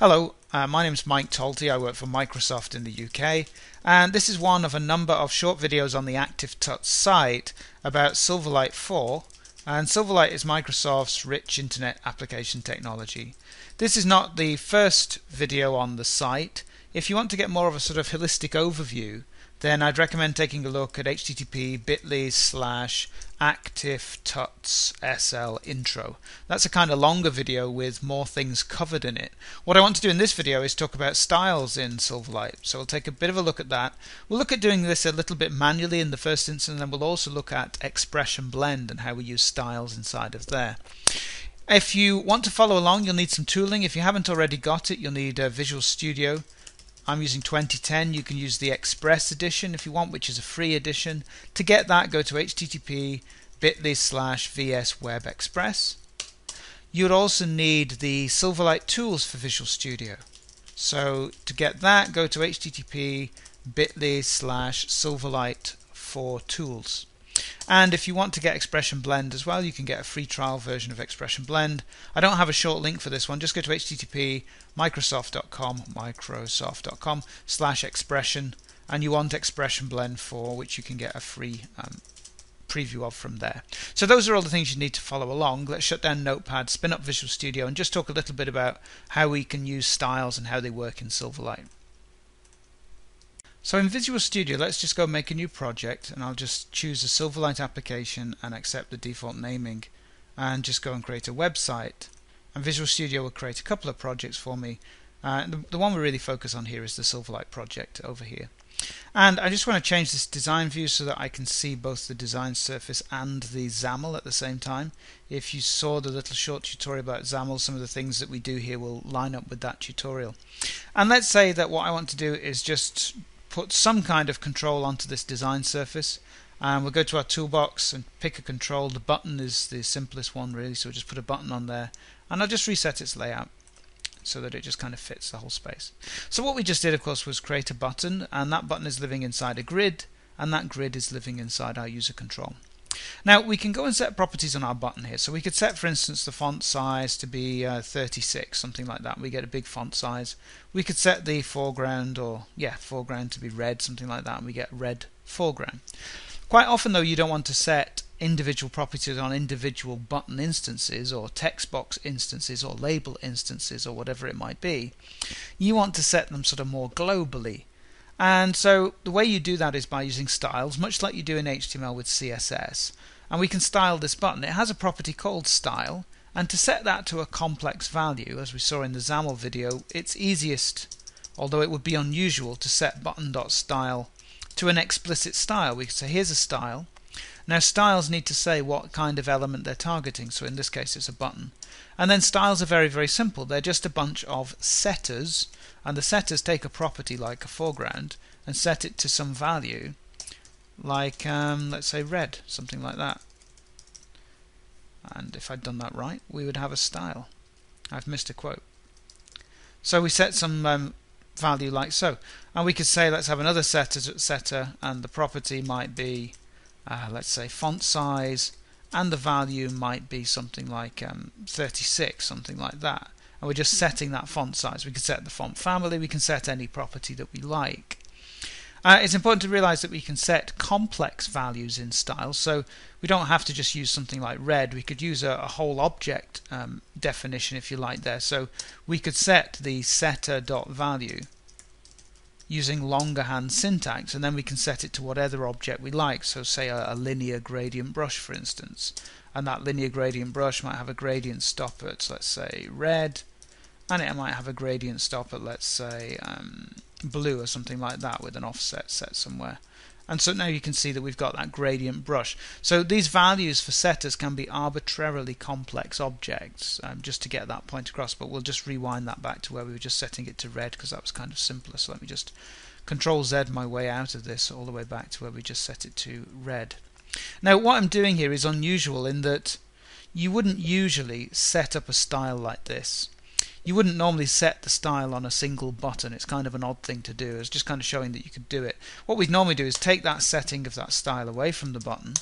Hello, uh, my name is Mike Taulty. I work for Microsoft in the UK, and this is one of a number of short videos on the ActiveTuts site about Silverlight 4. And Silverlight is Microsoft's rich internet application technology. This is not the first video on the site. If you want to get more of a sort of holistic overview, then I'd recommend taking a look at http bit.ly slash activetuts SL intro. That's a kind of longer video with more things covered in it. What I want to do in this video is talk about styles in Silverlight. So we'll take a bit of a look at that. We'll look at doing this a little bit manually in the first instance and then we'll also look at expression blend and how we use styles inside of there. If you want to follow along, you'll need some tooling. If you haven't already got it, you'll need a Visual Studio. I'm using 2010. You can use the Express edition if you want, which is a free edition. To get that, go to http bit.ly slash vswebexpress. You'd also need the Silverlight tools for Visual Studio. So to get that, go to http bit.ly slash silverlight for tools. And if you want to get Expression Blend as well, you can get a free trial version of Expression Blend. I don't have a short link for this one. Just go to http microsoft.com, microsoft.com slash expression, and you want Expression Blend 4, which you can get a free um, preview of from there. So those are all the things you need to follow along. Let's shut down Notepad, spin up Visual Studio, and just talk a little bit about how we can use styles and how they work in Silverlight. So in Visual Studio, let's just go make a new project and I'll just choose a Silverlight application and accept the default naming and just go and create a website. And Visual Studio will create a couple of projects for me. Uh, the, the one we really focus on here is the Silverlight project over here. And I just want to change this design view so that I can see both the design surface and the XAML at the same time. If you saw the little short tutorial about XAML, some of the things that we do here will line up with that tutorial. And let's say that what I want to do is just put some kind of control onto this design surface and we'll go to our toolbox and pick a control. The button is the simplest one really, so we'll just put a button on there and I'll just reset its layout so that it just kind of fits the whole space. So what we just did of course was create a button and that button is living inside a grid and that grid is living inside our user control. Now we can go and set properties on our button here. So we could set, for instance, the font size to be uh, 36, something like that. We get a big font size. We could set the foreground or yeah, foreground to be red, something like that, and we get red foreground. Quite often though, you don't want to set individual properties on individual button instances or text box instances or label instances or whatever it might be. You want to set them sort of more globally. And so the way you do that is by using styles, much like you do in HTML with CSS. And we can style this button. It has a property called style, and to set that to a complex value, as we saw in the XAML video, it's easiest, although it would be unusual, to set button.style to an explicit style. We could say here's a style. Now styles need to say what kind of element they're targeting, so in this case it's a button. And then styles are very, very simple. They're just a bunch of setters and the setters take a property like a foreground and set it to some value like um, let's say red something like that. And if I'd done that right we would have a style. I've missed a quote. So we set some um, value like so. And we could say let's have another setter setter and the property might be uh, let's say font size and the value might be something like um, 36 something like that and we're just setting that font size. We can set the font family, we can set any property that we like. Uh, it's important to realize that we can set complex values in style, so we don't have to just use something like red. We could use a, a whole object um, definition if you like there. So we could set the setter.value using longerhand syntax, and then we can set it to whatever object we like. So say a, a linear gradient brush, for instance. And that linear gradient brush might have a gradient stop at let's say red. And it might have a gradient stop at let's say um, blue or something like that with an offset set somewhere and so now you can see that we've got that gradient brush. So these values for setters can be arbitrarily complex objects, um, just to get that point across. But we'll just rewind that back to where we were just setting it to red because that was kind of simpler. So let me just Control Z my way out of this all the way back to where we just set it to red. Now what I'm doing here is unusual in that you wouldn't usually set up a style like this. You wouldn't normally set the style on a single button. It's kind of an odd thing to do. It's just kind of showing that you could do it. What we'd normally do is take that setting of that style away from the button,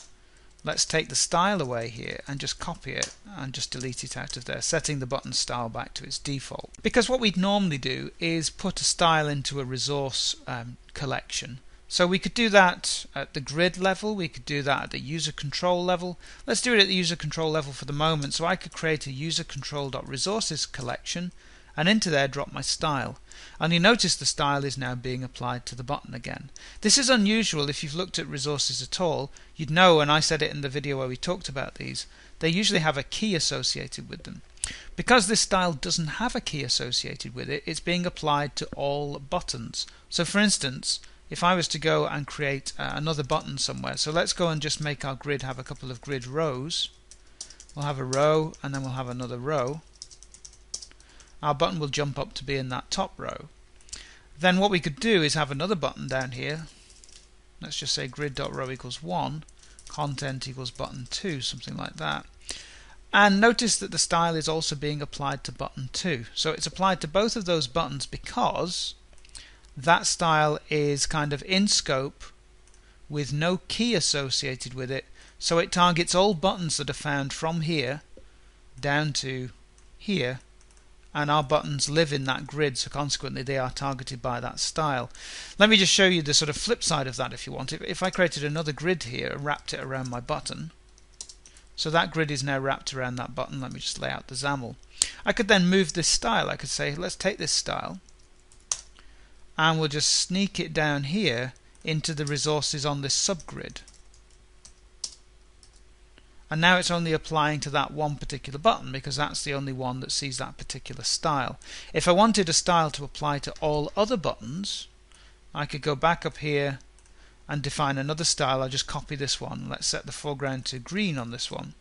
let's take the style away here and just copy it and just delete it out of there setting the button style back to its default because what we'd normally do is put a style into a resource um, collection so we could do that at the grid level, we could do that at the user control level. Let's do it at the user control level for the moment. So I could create a user control.resources collection and into there drop my style. And you notice the style is now being applied to the button again. This is unusual if you've looked at resources at all. You'd know, and I said it in the video where we talked about these, they usually have a key associated with them. Because this style doesn't have a key associated with it, it's being applied to all buttons. So for instance, if I was to go and create uh, another button somewhere, so let's go and just make our grid have a couple of grid rows. We'll have a row and then we'll have another row. Our button will jump up to be in that top row. Then what we could do is have another button down here. Let's just say grid.row equals 1, content equals button 2, something like that. And notice that the style is also being applied to button 2. So it's applied to both of those buttons because that style is kind of in scope with no key associated with it so it targets all buttons that are found from here down to here and our buttons live in that grid so consequently they are targeted by that style. Let me just show you the sort of flip side of that if you want. If, I created another grid here and wrapped it around my button so that grid is now wrapped around that button. Let me just lay out the XAML. I could then move this style. I could say let's take this style and we'll just sneak it down here into the resources on this subgrid and now it's only applying to that one particular button because that's the only one that sees that particular style. If I wanted a style to apply to all other buttons I could go back up here and define another style. I'll just copy this one. Let's set the foreground to green on this one.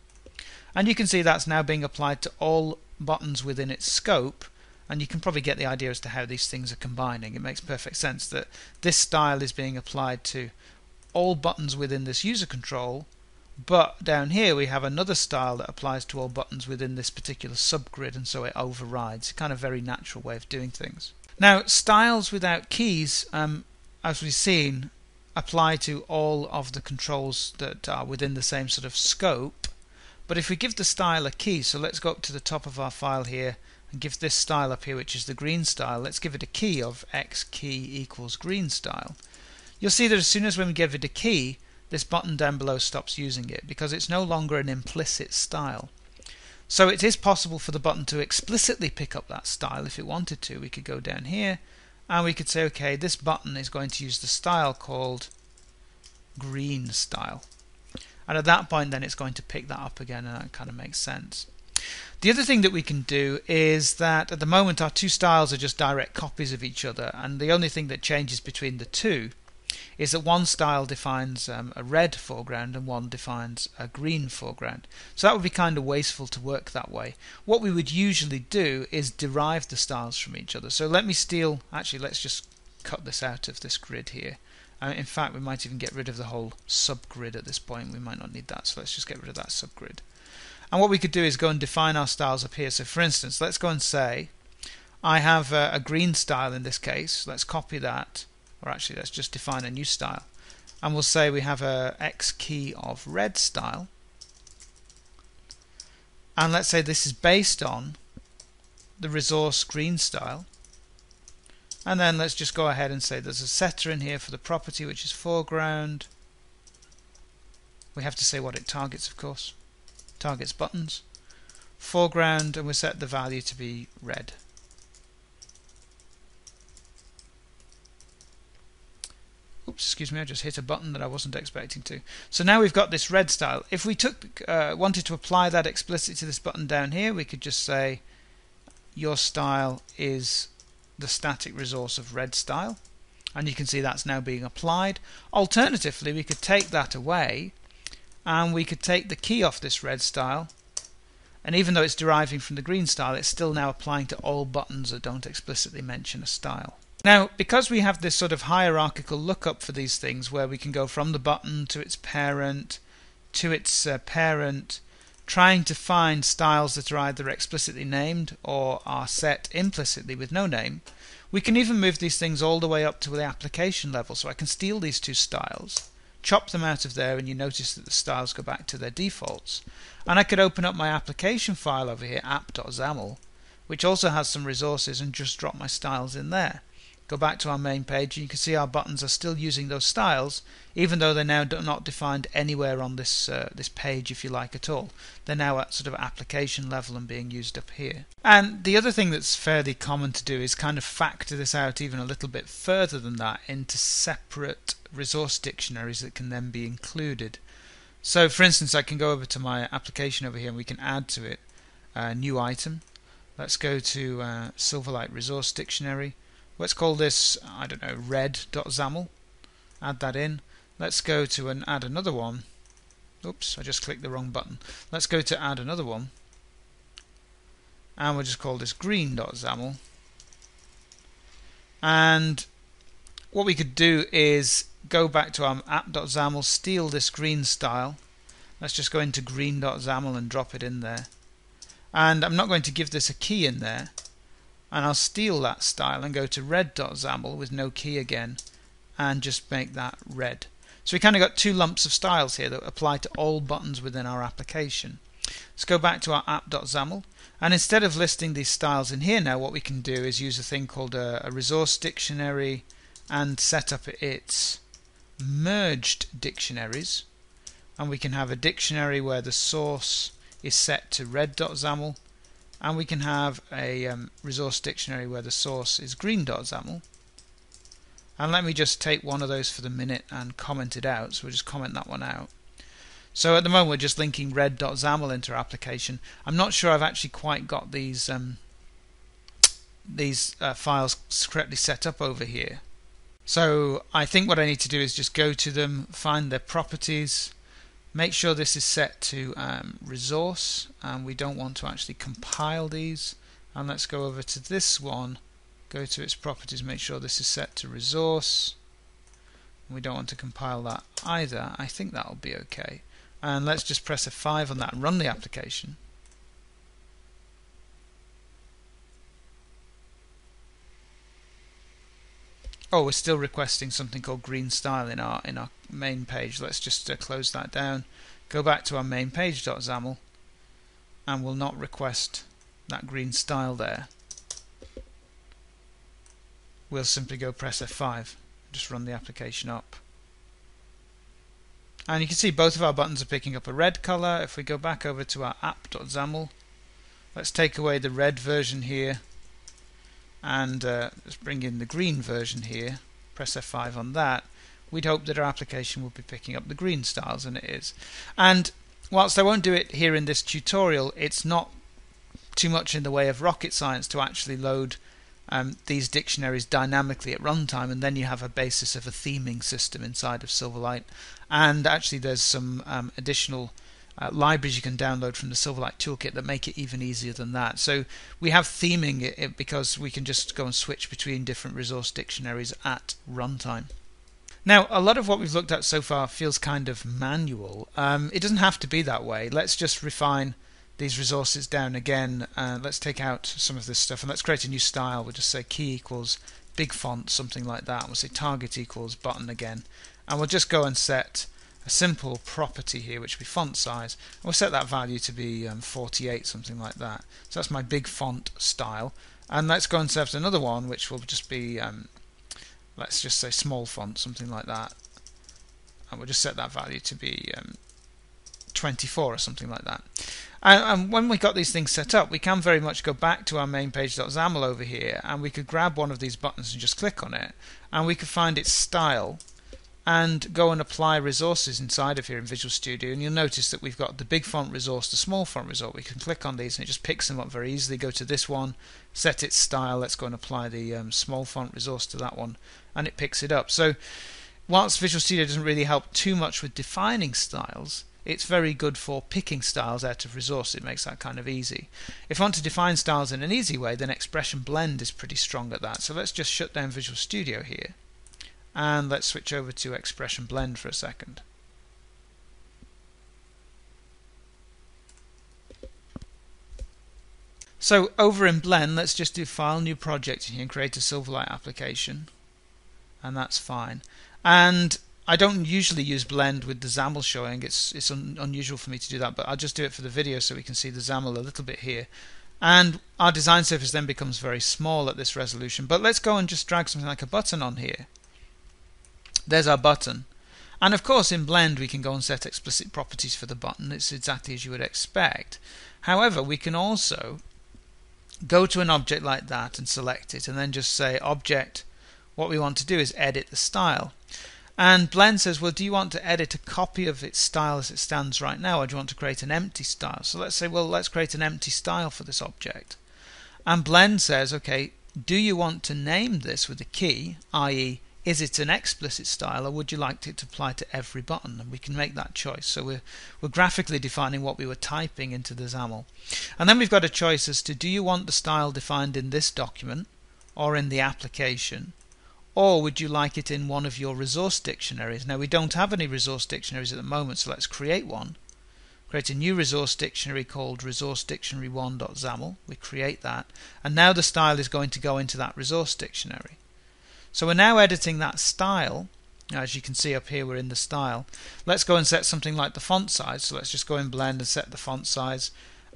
And you can see that's now being applied to all buttons within its scope and you can probably get the idea as to how these things are combining. It makes perfect sense that this style is being applied to all buttons within this user control, but down here we have another style that applies to all buttons within this particular subgrid, and so it overrides. Kind of very natural way of doing things. Now, styles without keys, um, as we've seen, apply to all of the controls that are within the same sort of scope. But if we give the style a key, so let's go up to the top of our file here give this style up here, which is the green style, let's give it a key of x key equals green style. You'll see that as soon as when we give it a key, this button down below stops using it because it's no longer an implicit style. So it is possible for the button to explicitly pick up that style if it wanted to. We could go down here and we could say, okay, this button is going to use the style called green style. And at that point, then it's going to pick that up again, and that kind of makes sense. The other thing that we can do is that at the moment our two styles are just direct copies of each other and the only thing that changes between the two is that one style defines um, a red foreground and one defines a green foreground. So that would be kind of wasteful to work that way. What we would usually do is derive the styles from each other. So let me steal, actually let's just cut this out of this grid here. Uh, in fact, we might even get rid of the whole subgrid at this point. We might not need that, so let's just get rid of that subgrid. And what we could do is go and define our styles up here. So for instance, let's go and say I have a, a green style in this case. Let's copy that, or actually let's just define a new style. And we'll say we have a X key of red style. And let's say this is based on the resource green style. And then let's just go ahead and say there's a setter in here for the property which is foreground. We have to say what it targets of course targets buttons, foreground, and we set the value to be red. Oops, excuse me, I just hit a button that I wasn't expecting to. So now we've got this red style. If we took uh, wanted to apply that explicitly to this button down here, we could just say your style is the static resource of red style. And you can see that's now being applied. Alternatively, we could take that away and we could take the key off this red style. And even though it's deriving from the green style it's still now applying to all buttons that don't explicitly mention a style. Now because we have this sort of hierarchical lookup for these things where we can go from the button to its parent to its uh, parent trying to find styles that are either explicitly named or are set implicitly with no name we can even move these things all the way up to the application level. So I can steal these two styles chop them out of there and you notice that the styles go back to their defaults. And I could open up my application file over here, app.xaml, which also has some resources and just drop my styles in there. Go back to our main page and you can see our buttons are still using those styles even though they're now not defined anywhere on this uh, this page if you like at all. They're now at sort of application level and being used up here. And the other thing that's fairly common to do is kind of factor this out even a little bit further than that into separate resource dictionaries that can then be included. So for instance I can go over to my application over here and we can add to it a new item. Let's go to uh, Silverlight Resource Dictionary Let's call this, I don't know, red.xaml. Add that in. Let's go to and add another one. Oops, I just clicked the wrong button. Let's go to add another one. And we'll just call this green.xaml. And what we could do is go back to our app.xaml, steal this green style. Let's just go into green.xaml and drop it in there. And I'm not going to give this a key in there and I'll steal that style and go to red.xaml with no key again and just make that red. So we kind of got two lumps of styles here that apply to all buttons within our application. Let's go back to our app.xaml and instead of listing these styles in here now what we can do is use a thing called a, a resource dictionary and set up its merged dictionaries and we can have a dictionary where the source is set to red.xaml and we can have a um, resource dictionary where the source is green.xaml and let me just take one of those for the minute and comment it out. So we'll just comment that one out. So at the moment we're just linking red.xaml into our application. I'm not sure I've actually quite got these um, these uh, files correctly set up over here. So I think what I need to do is just go to them find their properties Make sure this is set to um, resource and we don't want to actually compile these. And let's go over to this one go to its properties make sure this is set to resource. We don't want to compile that either. I think that'll be okay. And let's just press F5 on that and run the application Oh, we're still requesting something called green style in our in our main page. Let's just uh, close that down. Go back to our main page.xaml and we'll not request that green style there. We'll simply go press F5 just run the application up. And you can see both of our buttons are picking up a red color. If we go back over to our app.xaml, let's take away the red version here and uh, let's bring in the green version here. Press F5 on that. We'd hope that our application would be picking up the green styles and it is. And whilst I won't do it here in this tutorial it's not too much in the way of rocket science to actually load um, these dictionaries dynamically at runtime and then you have a basis of a theming system inside of Silverlight. And actually there's some um, additional uh, libraries you can download from the Silverlight toolkit that make it even easier than that. So we have theming it because we can just go and switch between different resource dictionaries at runtime. Now, a lot of what we've looked at so far feels kind of manual. Um, it doesn't have to be that way. Let's just refine these resources down again. Uh, let's take out some of this stuff and let's create a new style. We'll just say key equals big font, something like that. We'll say target equals button again. And we'll just go and set a simple property here which will be font size. And we'll set that value to be um, 48 something like that. So that's my big font style. And let's go and set another one which will just be um, let's just say small font something like that. And we'll just set that value to be um, 24 or something like that. And, and, when we got these things set up we can very much go back to our main page.xaml over here and we could grab one of these buttons and just click on it. And we could find its style and go and apply resources inside of here in Visual Studio and you'll notice that we've got the big font resource, the small font resource. We can click on these and it just picks them up very easily. Go to this one, set its style, let's go and apply the um, small font resource to that one and it picks it up. So whilst Visual Studio doesn't really help too much with defining styles, it's very good for picking styles out of resource. It makes that kind of easy. If I want to define styles in an easy way, then Expression Blend is pretty strong at that. So let's just shut down Visual Studio here and let's switch over to Expression Blend for a second. So over in Blend, let's just do File, New Project here and create a Silverlight application. And that's fine. And I don't usually use blend with the XAML showing. It's it's un, unusual for me to do that, but I'll just do it for the video so we can see the XAML a little bit here. And our design surface then becomes very small at this resolution. But let's go and just drag something like a button on here. There's our button. And of course in Blend we can go and set explicit properties for the button. It's exactly as you would expect. However, we can also go to an object like that and select it and then just say object what we want to do is edit the style. And Blend says, well, do you want to edit a copy of its style as it stands right now, or do you want to create an empty style? So let's say, well, let's create an empty style for this object. And Blend says, okay, do you want to name this with a key, i.e., is it an explicit style or would you like it to apply to every button? And we can make that choice. So we're, we're graphically defining what we were typing into the XAML. And then we've got a choice as to do you want the style defined in this document or in the application? Or would you like it in one of your resource dictionaries? Now we don't have any resource dictionaries at the moment so let's create one. Create a new resource dictionary called resource dictionary1.xaml we create that. And now the style is going to go into that resource dictionary so we're now editing that style. As you can see up here, we're in the style. Let's go and set something like the font size. So let's just go in Blend and set the font size.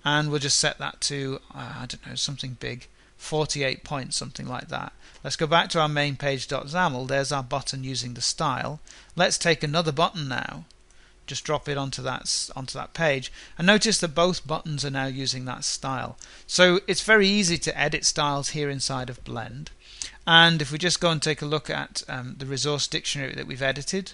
And we'll just set that to, uh, I don't know, something big. 48 points, something like that. Let's go back to our main page.xaml. There's our button using the style. Let's take another button now. Just drop it onto that onto that page, and notice that both buttons are now using that style. So it's very easy to edit styles here inside of Blend. And if we just go and take a look at um, the resource dictionary that we've edited,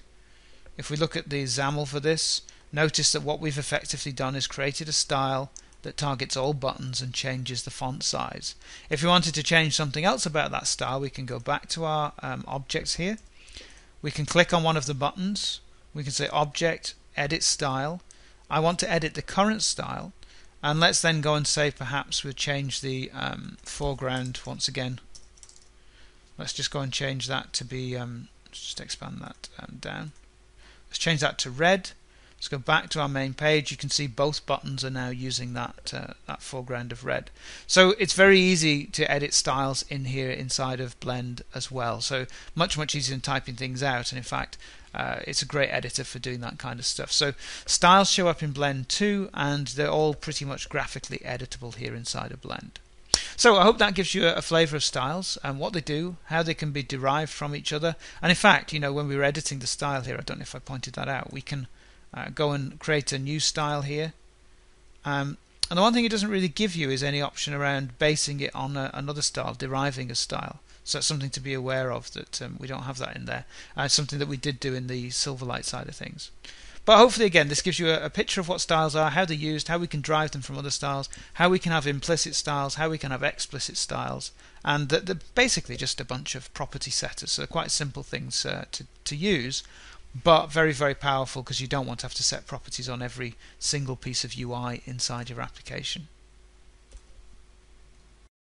if we look at the XAML for this, notice that what we've effectively done is created a style that targets all buttons and changes the font size. If we wanted to change something else about that style, we can go back to our um, objects here. We can click on one of the buttons. We can say Object, Edit Style. I want to edit the current style. And let's then go and say perhaps we'll change the um, foreground once again Let's just go and change that to be, um, just expand that um, down. Let's change that to red. Let's go back to our main page. You can see both buttons are now using that uh, that foreground of red. So it's very easy to edit styles in here inside of Blend as well. So much much easier than typing things out. And in fact, uh, it's a great editor for doing that kind of stuff. So styles show up in Blend too, and they're all pretty much graphically editable here inside of Blend. So I hope that gives you a, a flavour of styles and what they do, how they can be derived from each other. And in fact, you know, when we were editing the style here, I don't know if I pointed that out, we can uh, go and create a new style here. Um, and the one thing it doesn't really give you is any option around basing it on a, another style, deriving a style. So that's something to be aware of that um, we don't have that in there. Uh, it's something that we did do in the Silverlight side of things. But hopefully, again, this gives you a, a, picture of what styles are, how they're used, how we can drive them from other styles, how we can have implicit styles, how we can have explicit styles, and they're basically just a bunch of property setters. So they're quite simple things uh, to, to use, but very, very powerful because you don't want to have to set properties on every single piece of UI inside your application.